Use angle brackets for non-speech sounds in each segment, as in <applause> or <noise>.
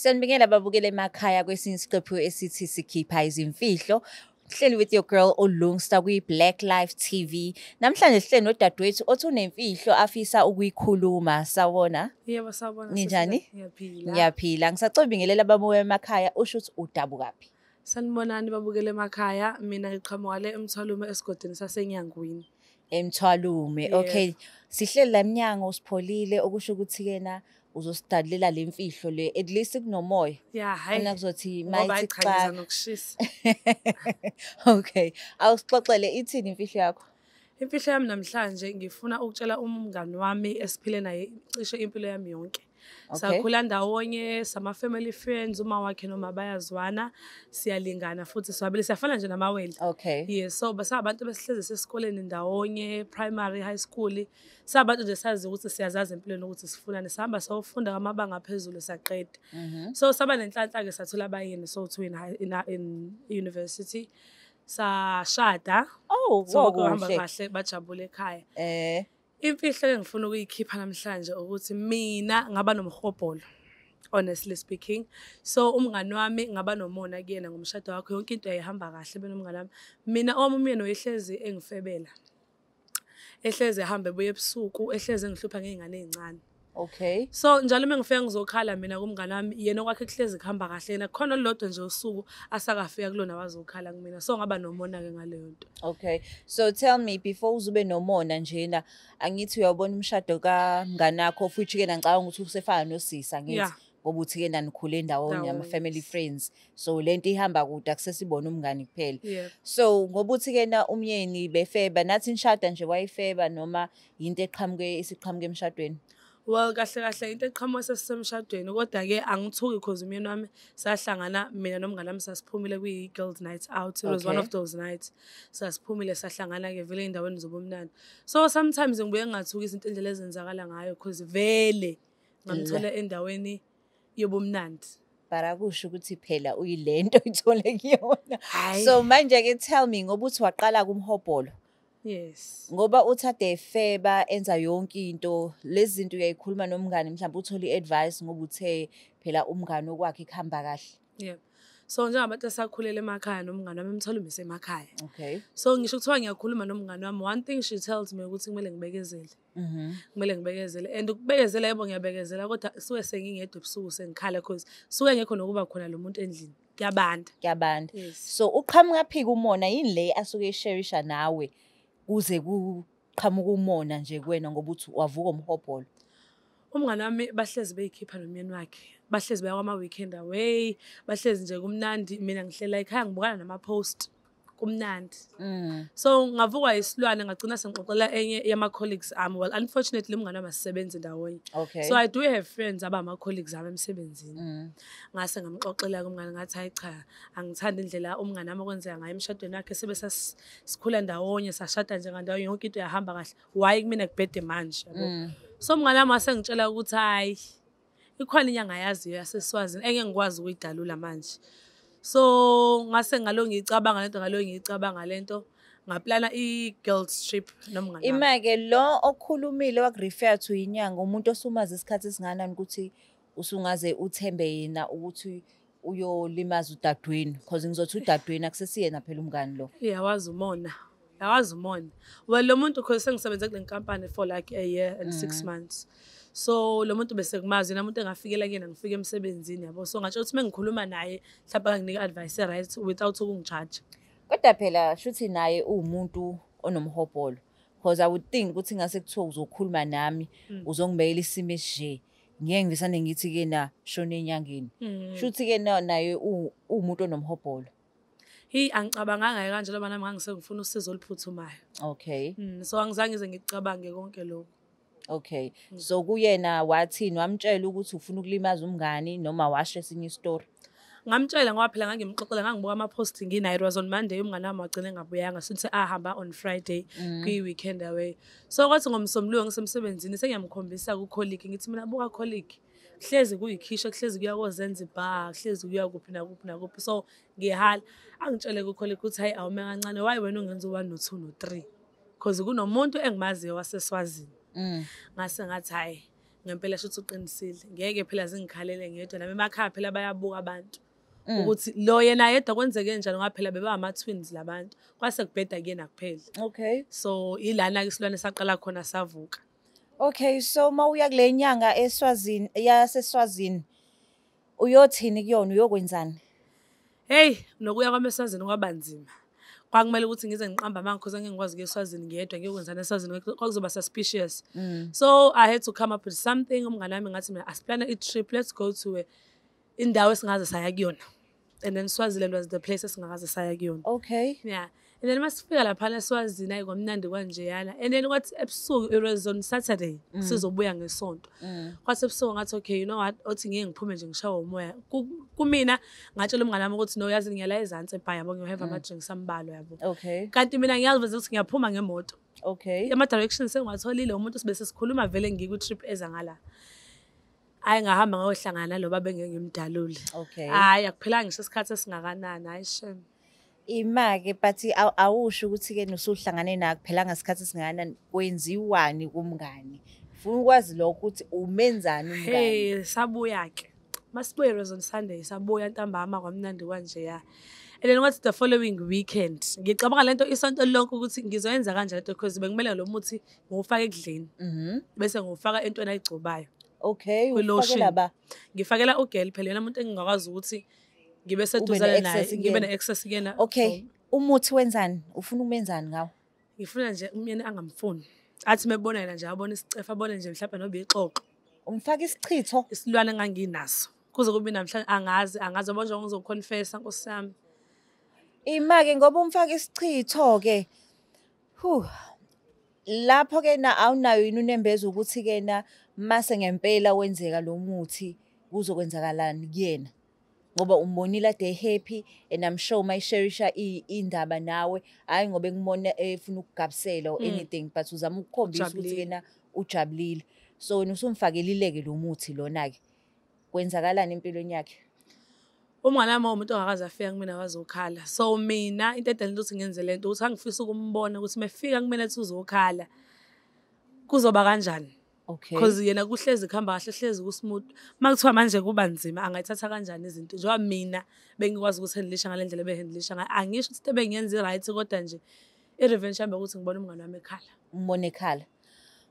Siyanibingelela babukele emakhaya kwesinye isiqephu esithi sikhipha izimfihlo. Hleli with your girl uLungsta kwi-Black Life TV. Namhlanje sihleli nodadewethu othi unemfihlo afisa ukuyikhuluma. Sawona? Yebo sawubona. Ninjani? Ngiyaphila. Ngiyaphila. Ngisacobingelela ababuya emakhaya usho ukuthi udabukaphi. Sanibonani babukele emakhaya. Mina ngiqhamuka le emthwalume esigodini saseNyangwini. Emthwalume. Okay. Sihleli la emnyango usipholile okusho ukuthi kena uzosidalela le mfihlo le at least kunomoya. Ya hayi. Khona kuzothi Ngoba mayithi ayichaza xa. nokushisa. <laughs> Okay. Awusixoxele ithini imfihlo yakho? Imfihlo yami namhlanje ngifuna ukutshela umngani wami esiphile naye cishe impilo yami yonke. Okay. Sakhula ndawonye sama family friends uma wakhe noma bayazwana siyalingana futhi swabile siyafana nje namawele. Okay. Yes, so basabantu besihlezi sesikoleni ndawonye, primary, high school. Sabantu nje sazi ukuthi siyazazi empilweni ukuthi sifunani. Sihamba sawufunda amabanga aphezulu saqeda. Mhm. So saba nenhlanhla ke sathola abayeni so to in high, in, in university. Sashada. Oh, So kuhamba kuhle. kahle bajabule ekhaya. Eh, Imfihlo engifuna ukuyikhipha namhlanje ukuthi mina ngaba nomhobholo. Honestly speaking. So umngani wami ngaba nomona kuyena ngomshado wakhe yonke into yayihamba kahle benomngani wami. Mina owami umyeni oyehlezi engifebela. Ehlezi ehambe ebuye ebusuku, ehlezi engihlupha ngey'ngane ey'ncane. Okay. So njalo uma ngifika ngizokhala mina kumngani wami yena okwakhe kuhlezi kuhamba kahle yena khona lodwa nje usuku asakafika kulona wazokhala kumina. So ngaba nomona ke ngaleyo nto. Okay. So tell me before uzube nomona njena angithi uyabona umshado kamnganakho futhi ke ngicabanga ukuthi usefana nosisa ngithi Yeah. ngoba uthi ke nanikhule ndawonye ama Ndawonye, family yes. friends. So lento ihamba kude akusesibona umngani kuphela. Yeah. So ngoba uthi ke na umyeni befeba nathi nishada nje wayifeba noma into eqhamuke isiqhamuke emshadweni. Well kahle kahle into eqhamuka sesisemshadweni kodwa ke angithuki because umyeni wami sahlangana mina nomngane wami sasiphumile kwi girls night out it was one Okay. of those nights sasiphumile sahlangana ke vele endaweni zobumnandi so sometimes ngibuye ngingathuki izinto indlela ezenzakala ngayo because vele ngamthola endaweni yobumnandi Bara kusho ukuthi phela uyilento ithole kuyona. Hhayi. So manje ke tell me ngoba uthi waqala kumhobholo. Yes. Ngoba uthade efeba enza yonke into lezi zinto uyayikhuluma nomngane mhlawumbe uthole i-advice ngoba uthe phela umngane okwakhe kuhamba kahle. Yeah so njengabantu esakhulela emakhaya nomngane wami emthole emakhaya. Okay. So ngisho kuthiwa ngiyakhuluma nomngane wami one thing she tells me ukuthi kumele ngibekezele. Mhm kumele ngibekezele. And ukubekezela yebo ngiyabekezela kodwa suke sengingedwa ebusuku sengikhala because suke ngekho nokuba khona lo muntu endlini. Kuyabanda. Kuyabanda. Yes. So uqhamuka phika umona yini le asuke esherisha nawe? Kuze kuqhamuka umona nje kuwena ngoba uthi wavuka umhobholo. Umngane wami bahlezi beyikhipha nomyeni wakhe. Bahlezi baya kwama-weekend away bahlezi nje kumnandi. Mina ngihlela ekhaya ngibukana nama-post. Kumnandi. Mm. So ngavukwa isilwane ngagcina sengixoxela enye yama-colleagues ami. Well unfortunately umngane wami asisebenzi ndawonye. Okay. So i do have friends abama-colleagues ami emsebenzini. Mm. Ngase ngamxoxela kumngane ngathi hayi cha angithandi indlela umngane wami okwenzeka ngayo emshadweni wakhe sebe sas- sikhula ndawonye sashada njengandawonye yonke into yahamba kahle. Why kumina kubhede manje yabo? Mm. So umngane wami wase ngitshela ukuthi hayi ikhona inyanga yaziyo yaseswazini engeke ngikwazi ukuyidalula manje. So ngase ngalo ngiyicabanga lento ngalo ngiyicabanga lento ngaplana i-girls trip nomngane wami imake lo okhulumile wakurefer to inyanga umuntu osumazi isikhathi esinganani ukuthi usungaze uthembe yena ukuthi uyolimaza udadweni because ngizothi udadweni akusesiyena phela umngani lo. Yawazi umona yawazi umona well lo muntu cause sengisebenze kule nkampani for like a year and six months. So lo muntu bese kumazi yena umuntu engafikela kuyena ngifike emsebenzini yabo? So ngatsho ukuthi mengikhuluma naye mhlawumbe anginika advice right without ukungijaja kodwa phela shuthi naye uwumuntu onomhobholo because i would think ukuthi ngase kuthiwa uzokhuluma nami uzongibekela isimo esinje. Ngeke ngisane ngithi ke na shona enyangeni shuthi ke na naye u- uwumuntu onomhobholo. Hi angicabanganga ye kanje loba nami ngangisengifuna usizo oluphuthumayo. Okay. Mm, so angizange ngize ngikucabange konke lokhu. Okay. So kuyena wathini? Wamtshela ukuthi ufuna ukulimaza umngani noma washo esinye isitori? Ngamtshela ngoba phela ngangimxoxela ngangibuka ama-post nginayo it was on monday umngane wami wagcine engabuyanga sithi ahamba on friday kwi-weekend away. So kwathi ngomsombuluko ngisemsebenzini sengiyamkhombisa kukholiki ngithi mina buka kholiki hlezi kuyikhisho kuhlezi kuya kozenzibhar kuhlezi kuya kuphi nakuphi nakuphi. So ngiyahala. Angitshele kukholiki ukuthi hayi awume kancane wayi wena ungenza u-one no-two no-three because kunomuntu engimaziyo waseswazini. mm. Ngase ngathi hhayi ngempela shuthi uqinisile. Ngeke phela zingikhalele ngedwa. Nami emakhaya phela bayabuka abantu Mm. ukuthi lo yena yedwa kwenzeke njani ngoba phela beba ama-twins labantu kwase kubheda kuyena kuphela Okay. so ilana-ke isilwane saqala khona savuka. Okay, so mawuya kule nyanga eSwazini yaseSwazini uyothini kuyona? Uyokwenzani? heyi nokuya kwami eswazini kwaba nzima. Kwakumele ukuthi ngize ngiqamba amanga cause angeke ngikwazi ukuya eswazini ngedwa ngiyokwenzana eswazini? Kwakuzoba suspicious. Mm. so i had to come up with something umngane wami ngathi mina asiplane i-trip let's go to a- indawo esingaze saya kuyona. And then swaziland was the place esingakaze saya kuyona. Okay. yeah and then masifika laphana eswazini ayi kwamnandi kwanjeyana. And then kwathi ebusuku it was on saturday sizobuya ngesonto. Mm. kwathi ebusuku ngathi okay you know what? Othi ngeke ngiphume nje ngishawe umoya. Ku- kumina ngatshela umngane wami ukuthi no yazi ngiyala ezansi ebha yabo ngiyoheva ama-drinks ambalwa yabo. Okay. kanti mina ngiyaziveza ukuthi ngiyaphuma ngemoto. Okay. ama-directions sengiwatholile umuntu sibese sikhuluma vele ngikwi-trip eza ngala. Hhayi ngahamba ngayohlangana naloba bengeke ngimdalule. Okay. hhayi akuphelanga ngisho isikhathi esingakanani hhayi shem. Ima-ke but aw- awusho ukuthi-ke nusuhlangane nakho phela ngasikhathi singakanani kwenziwani kumngani. Funa ukwazi lokho ukuthi umenzani umngani. hey sabuya-ke masibuye rezon sunday sabuya ntambama kwamnandi kwanjeya and then kwathi the following weekend ngicabanga le nto isonto lonke ukuthi ngizoyenza kanjani lento because bekumele lo muthi ngiwufake ekudleni Mhm. bese ngiwufaka entweni ayigcobayo Okay, Kwi-lotion. ufakela ba. ngifakela ugel phela yena muntu engingakwazi ukuthi ngibe seduzane naye ngibe ne-access kuyena Okay. Umuthi wenzani? Ufuna umenzani ngawo? ngifuna nje umyeni angamfuni athi mebona yena nje abone isicefe abone nje mhlawumbe noba ixoxo Umfaka isichitho. isilwane enganginaso kuze kube namhlanje angazi angazi yabo njengoba ngizokhonfesa nkosi yami Ima-ke ngoba umfaka isichitho-ke. Hu. Lapho-ke na awunayo yini unembezo ukuthi-ke na mase ngempela wenzeka lo muthi kuzokwenzakalani kuyena. Ngoba umbonile ade happy and I'm sure mayisherisha indaba nawe hayi ngoba engimona efuna ukugabisela or Mm. anything but uzama ukukhombisa ukuthi Ujabulile. kena ujabulile. So wena usumfakelile-ke lo muthi lona-ke. Kwenzakalani empilweni yakhe? umngane wami umuntu ongakaze afika kumina wazokhala so mina into edalile ukuthi ngenze le nto ukuthi angifisa ukumbona ukuthi mefika kumina ethi uzokhala kuzoba kanjani Okay. because yena kuhlezi kuhamba kahle hlezi kusmooth. Uma kuthiwa manje kuba nzima angayithatha kanjani izinto njengoba mina bengikwazi ukuthi hendilisha ngale ndlela behendilisha ngayo. Angisho ukuthi bengiyenza i-right kodwa nje i-revenge yami ukuthi ngibone umngane wami ekhala. Umbone ekhala.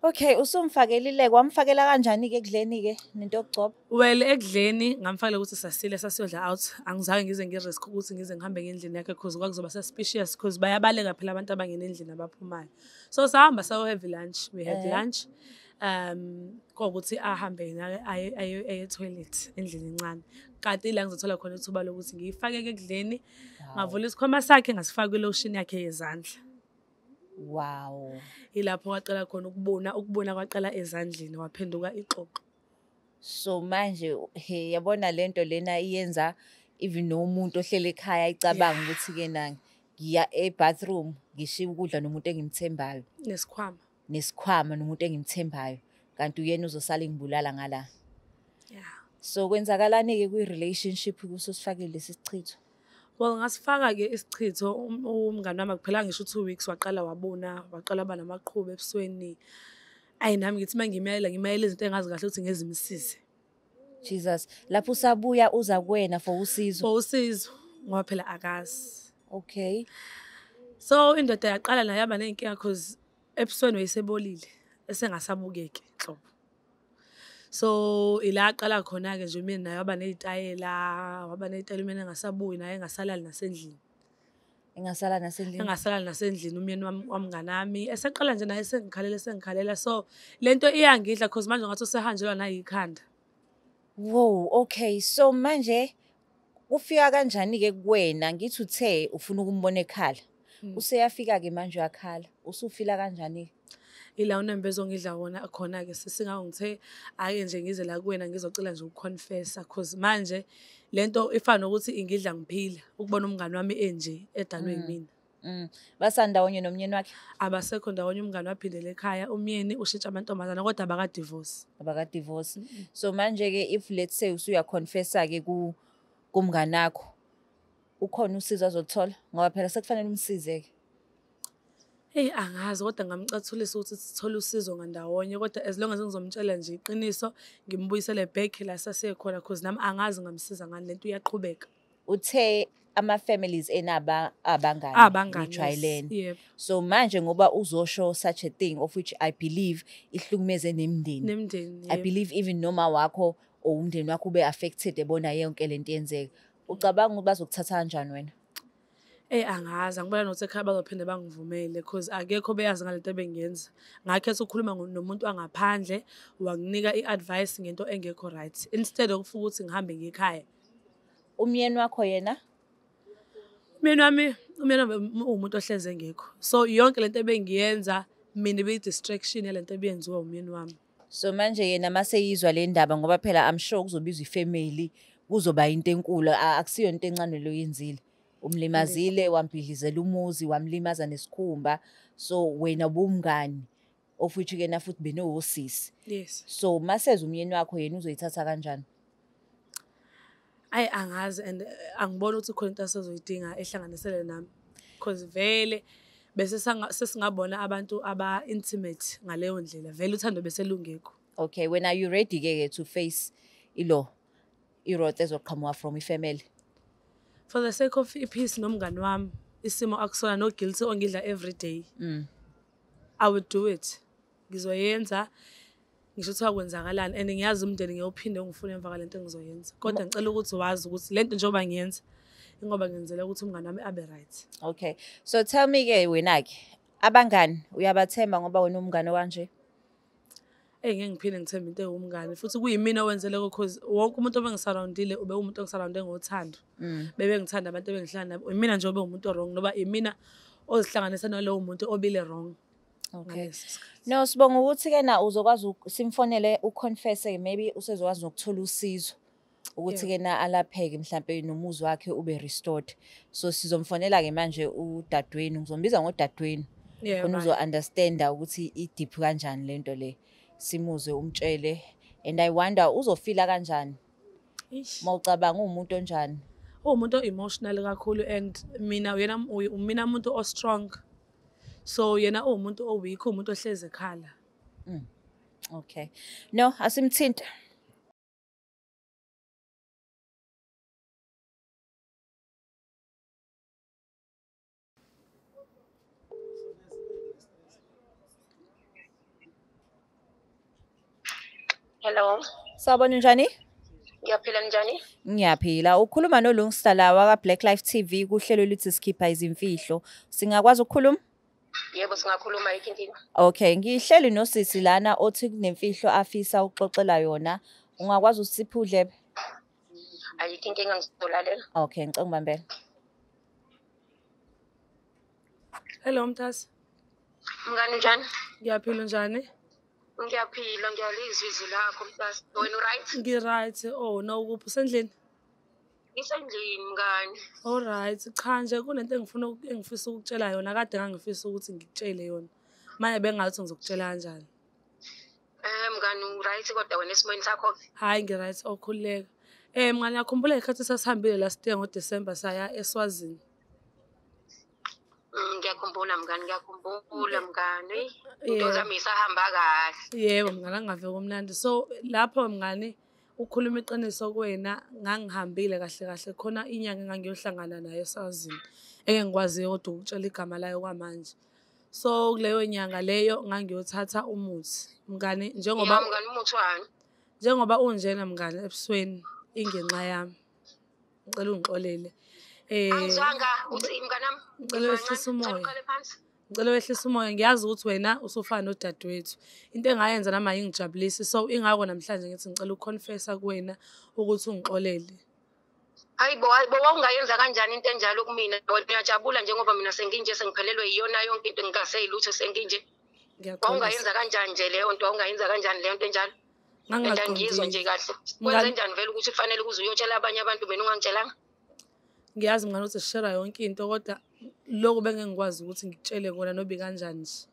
Okay, usumfakelile kwamfakela kanjani ke ekudleni ke nento yokugcoba? well ekudleni ngamfakela ukuthi sasile sasiyodla out. Angizange ngize ngirisk ukuthi ngize ngihambe ngendlini yakhe cause kwakuzoba suspicious cause bayabaleka phela abantu abangena endlini abaphumayo. So sahamba sayo-have lunch. We had Eh. lunch. Um kokuthi ahambe yena aye- aye aye etoilet endlini encane. Kanti ila ngizothola khona ithuba lokuthi ngiyifake-ke ekudleni ngavula isikhwama sakhe ngasifaka ilotion yakhe yezandla. Wow. ilapho waqala khona ukubona ukubona kwaqala ezandleni waphenduka ixoxo. So manje he yabona lento lena iyenza even nomuntu ohlele ekhaya icabanga ukuthi ke na ngiya e bathroom ngishiya ukudla nomuntu engimthembayo? Nesikhwama. Nesikhwama nomuntu engimthembayo kanti uyena uzosala ngibulala ngala. yeah So kwenzakalani ke kwi relationship kusosifakile lesichitho? well ngasifaka-ke isichitho um- umngani wami akuphelanga ngisho two weeks waqala wabona waqala aba namaqhubu ebusweni ayi nami ngithi uma ngimelela ngimelela izinto engazi kahle ukuthi ngezimsize Jesus, lapho usabuya uza kuwena for usizo. for usizo ngoba phela akazi Okay. so indoda yaqala nayo yaba ney'nkinga cause ebusweni wayesebolile esengasabukeki nhlobo so ila aqala khona-ke nje umyeni naye waba ney'tayela waba ney'tayela umyeni engasabuyi naye engasalali nasendlini Engasala nasendlini. engasalali nasendlini umyeni wami- wamngane wami eseqala nje naye sengikhalela sengikhalela so le nto iyangidla cause manje ngathi usehanjelwa nayikhanda Wow, okay. So manje ufika kanjani ke kuwena? Ngithi uthe ufuna ukumbona ekhala. Mm. Useyafika ke manje uyakhala. Usufila kanjani? ila unembezo ongidla wona khona-ke sesingangithe ake nje ngize la kuwena ngizocela nje ukukhonfesa cause manje le nto ifana nokuthi ingidla ngiphila ukubona umngane wami enje edalwe Mm. yimina Mm. Basandawonye nomnyeni wakhe abasekho ndawonye umngane waphindela ekhaya umyeni ushintsha amantombazana kodwa abaka-divorce abaka divorce. So manje ke if let's say usuya confessa ke ku kumnganakho ukhona usizo azothola ngoba phela sekufanele umsize ke. Eyi angazi kodwa ngamcathulisa ukuthi sithole usizo ngandawonye kodwa as long as ngizomtshela nje iqiniso ngimbuyisele back la sasiye khona cause nami angazi ngamsiza ngani lento iyaqhubeka. Uthe ama-families enaba abangani Abangani, yes. nijwayelene. Yebo. So manje ngoba uzosho such a thing of which I believe ihlukumeze nemindeni. Nemndeni. I yebo. believe even noma wakho or umndeni wakho ube affected ebona yonke lento yenzeka. Ucabanga ukuthi bazokuthatha kanjani wena? Eyi angazi angibona nokuthi ekhaya bazophinde bangivumele cause akekho beyazi ngalento ebengiyenza. Ngakhetha ukukhuluma ngo- nomuntu wangaphandle wanginika i-advice ngento engekho right instead of ukuthi ngihambe ngekhaya. Umyeni wakho yena Mina wami umyeni wami uwumuntu ohleze engekho. So yonke lento ebengiyenza mina beyi-distraction yalento ebenziwa umyeni wami. so manje yena mase yizwa le ndaba ngoba phela I'm sure kuzobizwa ifamily kuzoba into enkulu a- akusiyo into encane lo yenzile. Umlimazile wambhidlizela umuzi wamlimaza nesikhumba so wena bumngani of which kena futhi benowosisi. Yes. So maseza umyeni wakho yena uzoyithatha kanjani? Ayi angazi and eh, angiboni ukuthi khona into asezoyidinga ehlanganisele nami. Cause vele bese sanga- sesingabona abantu aba-intimate ngaleyo ndlela vele uthando bese lungekho. Okay, when are you ready ke ke to face ilo irot ezoqhamuka from ifamily? For the sake of i-peace nomngani wami isimo akusona no guilty ongidla every day. Mm. I would do it. Ngizoyenza ngisho kuthiwa kwenzakalani and ngiyazi umndeni ngiyowuphinde ngifune emva kwalento engizoyenza. Kodwa ngicela ukuthi wazi ukuthi lento njengoba ngiyenza ingoba ngenzela ukuthi umngani wami abe right. Okay. So tell me ke wena ke abangani uyabathemba ngoba wena umngane kanje? Eh ngeke ngiphinde ngithembe into ewumngane futhi kuyimina owenzele cause wonke umuntu obengisurroundile ube umuntu ongisurrounde ngothando. Mm. Bebe ngithanda abantu ebengihlala nabo. Imina nje obe umuntu wrong noba imina ozihlanganisa nalowo muntu obile wrong. Okay. ngaleso sikhathi. No sibonga ukuthi ke na uzokwazi uk- simfonele uconfess maybe usezokwazi nokuthola usizo ukuthi ke na alapheke mhlambe nomuzi wakhe ube restored. So sizomfonela ke manje udadweni ngizombiza ngodadweni. Yeah. khona right. uzo understanda ukuthi idip kanjani lento le simuze umtshele and i wonder uzofila kanjani? Mawucabanga umuntu onjani? Uwumuntu o-emotional kakhulu and mina yena mina umuntu o-strong. So yena uwumuntu o-weak uwumuntu ohlezi ekhala. Okay. No asimthinta. Hello, sawubona njani? Ngiyaphila njani? ngiyaphila. Ukhuluma nolungisala waka Black Life TV kuhlelo lithi sikhipha izimfihlo. Singakwazi ukukhuluma? Yebo singakhuluma yikho inkinga. okay ngihleli nosisi lana othi kunemfihlo afisa ukuxoxela yona. Ungakwazi usipha udlebe? Ayikho inkinga ngizolalela. okay ngicela ngibambela hello mtasi. Mngani njani? ngiyaphila njani? Ngiyaphila, ngiyalizwa izwi lakho mntasi. Wena right? ngi-right. Oh no kuphi usendlini? Ngisendlini mngani. alright cha nje kunento engifuna uku- engifisa ukukutshela yona kade ngangifisa ukuthi ngikutshele yona. Manje bengathi ngizokutshela kanjani? Eh mngani u right kodwa wena esimweni sakho? Hhayi ngi-right. Okhululeka. Um mngani yakhumbula ikhathi sasihambile last year ngodisemba saya eswazini. Mm, ngiyakhumbula mngani, ngiyakhumbula mngani. Yeah. Into zami isahamba kahle. yebo mngani angingave kumnandi so lapho mngani ukhuluma iqiniso kuwena ngangihambile kahle kahle khona inyanga engangiyohlangana nayo esazini engengikwaziyo kodwa ukutshela igama layo kwamanje so kuleyo nyanga leyo ngangiyothatha umuthi mngani njengoba mngani umuthi wani? njengoba unjena mngani ebusweni ingenxa yami ngicela ungixolele eh Angizwanga uthi mngani wami. ngicela wehlise umoya. Uqale phansi. ngicela wehlisa umoya ngiyazi ukuthi wena usufana nodadewethu into engayenza nami ayingijabulisi so ingako namhlanje ngithi ngicela ukuconfessa kuwena ukuthi ungixolele Hayibo, hayibo wawungayenza kanjani into enjalo kumina? Wena uyajabula njengoba mina senginje sengiphelelwe yiyona yonke into ngingaseyilutho senginje. ngiyaxolisa Wawungayenza kanjani nje leyo nto? Wawungayenza kanjani leyo nto enjalo? And angizwa nje ngangingaqondile kahle. Mngani- Kwenze njani vele ukuthi kufanele kuze uyotshela abanye abantu mina ungangitshelanga? Ngiyazi mngani ukuthi sishera yonke into kodwa lokhu bengengikwazi ukuthi ngikutshele kona nobe kanjani nje.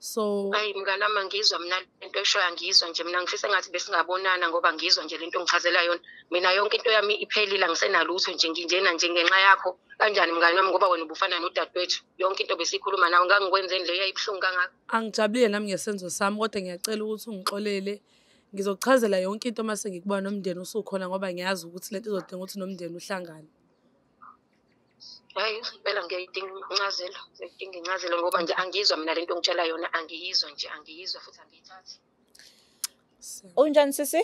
So hayi mnganami angizwa mina lento eshoyo angizwa nje. Mina ngifisa engathi besingabonana ngoba ngizwa nje lento ongichazela yona. Mina yonke into yami iphelile angisenalutho nje nginjena nje ngenxa yakho. Kanjani mngani wami? Ngoba wena ubufana nodadewethu. Yonke into besikhuluma nawe ngangikwenzeni leyo yayibuhlungu kangaka? Angijabulile nami ngesenzo sami kodwa ngiyacela ukuthi ungixolele. Ngizokuchazela yonke into mase ngikuba nomndeni usukhona ngoba ngiyazi ukuthi lento izodinga ukuthi nomndeni uhlangane. Hayi impela ngiyayidinga incazelo ngiyayidinga incazelo ngoba nje angizwa mina lento ongitshela yona angiyizwa nje angiyizwa futhi angiyithathi Unjani sisi?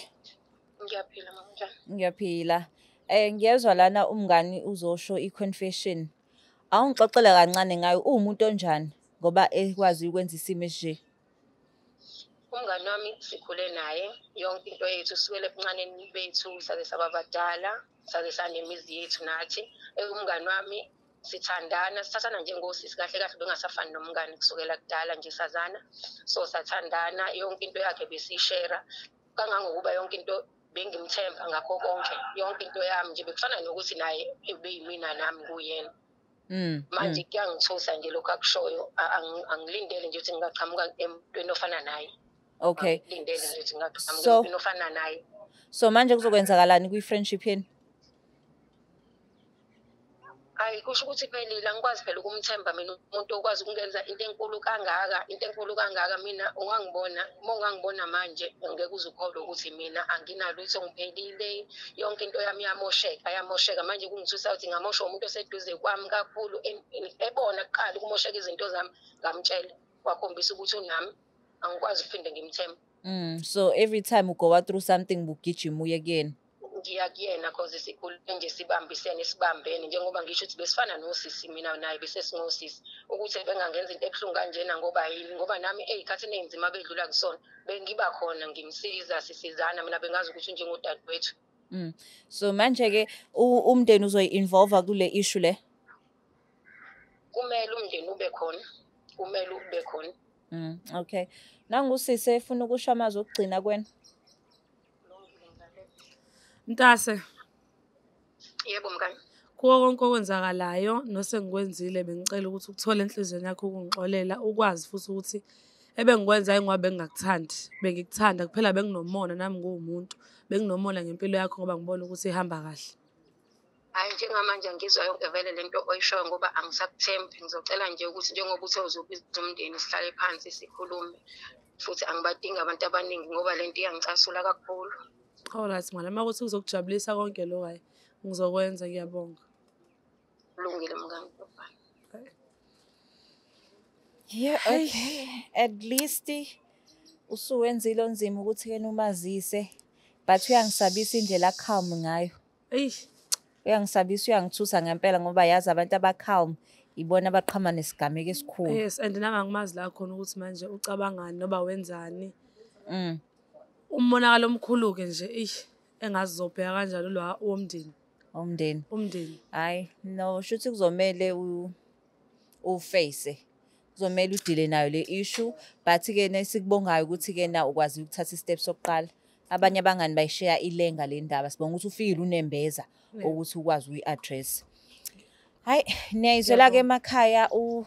ngiyaphila mama njani Ngiyaphila. Eh ngiyezwa lana umngani uzosho i-confession. Awungixoxela kancane ngayo uwumuntu onjani ngoba ekwazi ukwenza isimo esinje. umngani wami sikhule naye yonke into yethu sukele ebuncaneni bethu saze sababadala saze sanemizi yethu nathi Eh, umngani wami sithandana. Sithathana njengosisi kahle kahle bengasafani nomngani kusukela kudala nje sazana. So sathandana yonke into yakhe besiyishera. Kangangokuba yonke into bengimthemba ngakho konke. Yonke into yami nje bekufana nokuthi naye ebeyimina nami kuyena. Mm. manje kuyangithusa nje lokhu akushoyo. A- ang- angilindele nje ukuthi ngingaqhamuka emntweni ofana naye. Okay. angilindele nje ukuthi ngingaqhamuka So- emntweni ofana naye. So manje kuzokwenzakalani kwi-friendship yeni? Hayi kusho ukuthi phelile angikwazi phela ukumthemba mina umuntu okwazi ukungenza into enkulu kangaka into enkulu kangaka mina ungangibona uma ungangibona manje ngeke uze ukholwe ukuthi mina anginalutho ngiphelile yonke into yami yamosheka yamosheka manje kungithusa ukuthi ngamosha umuntu oseduze kwami kakhulu en- en- ebona kuqala ukumosheka izinto zami ngamtshela wakhombisa ukuthi unami angikwazi ukuphinde ngimthembe Mm. So every time you go through something bugijima uye kuyena. Ngiya kuyena cause sikhule nje sibambisene sibambene njengoba ngisho ukuthi besifana nosisi mina naye bese singosisi ukuthi bengangenza into ebuhlungu kanjena ngoba yini ngoba nami ey'khathini ey'nzima bedlula kusona bengiba khona ngimsiza sisizana mina bengazi ukuthi unjengodadewethu Mm. So manje ke u- umndeni uzoyi-involve kule issue le. kumele umndeni ube khona kumele ube khona Mm. Okay. Nangusisi efuna ukusho amazwi okugcina kwena. Ntase yebo mngani. Kuwo konke okwenzakalayo nosengikwenzile bengicela ukuthi ukuthole enhliziyweni yakho ukungixolela ukwazi futhi ukuthi ebengikwenzayo ngoba bengingakuthandi bengikuthanda kuphela benginomona nami nguwumuntu benginomona ngempilo yakho ngoba ngibona ukuthi ihamba kahle. Hhayi njengamanje angizwa yonke vele le nto oyishoyo ngoba angisakuthembi. Ngizocela nje ukuthi njengoba uthe uzobiza umndeni sihlale phansi sikhulume futhi angibadingi abantu abaningi ngoba le nto iyangicasula kakhulu. Alright mngani uma kuthi kuzokujabulisa konke lo hayi ngizokwenza ngiyabonga kulungile mngani Yeah, okay. At least usuwenzile onzima ukuthi kena umazise. But uyangisabisa indlela calm ngayo. eyi Uyangisabisa uyangithusa ngempela ngoba yazi abantu abacalm ibona abaqhama nesigameko esikhulu. yes and nangangimazi la khona ukuthi manje ucabangani noba wenzani Mm. Umonakalo omkhulu-ke nje ish engazi zobheka kanjani lwa womndeni Umndeni. umndeni Hayi, no, shuthi kuzomela u uface. Kuzomela udile nayo le issue, but ke nesikubongayo ukuthi ke na ukwazi ukuthatha istep sokuqala. Abanye abangani bayishare ilenga le ndaba sibonga ukuthi ufikile unembeza ukuthi ukwazi uyi-address. Hayi, niyayizwela ke emakhaya u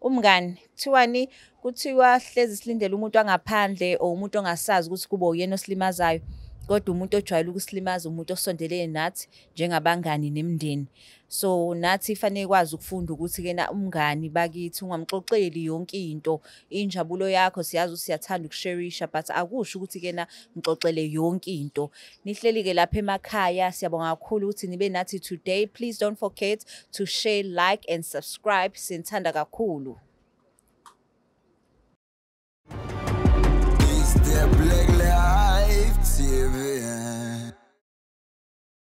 umngani kuthiwani kuthiwa hlezi silindele umuntu angaphandle or umuntu ongasazi ukuthi kube uyena osilimazayo kodwa umuntu ojwayele ukusilimaza umuntu osondelene nathi njengabangani nemndeni so nathi fanele kwazi ukufunda ukuthi kena umngani bakithi ungamxoxeli yonke into injabulo yakho siyazi ukuthi siyathanda ukusherisha but akusho ukuthi kena ngixoxele yonke into. Nihleli ke lapha emakhaya siyabonga kakhulu ukuthi nibe nathi today. Please don't forget to share like and subscribe. Sinthanda kakhulu. Der Black Life TV?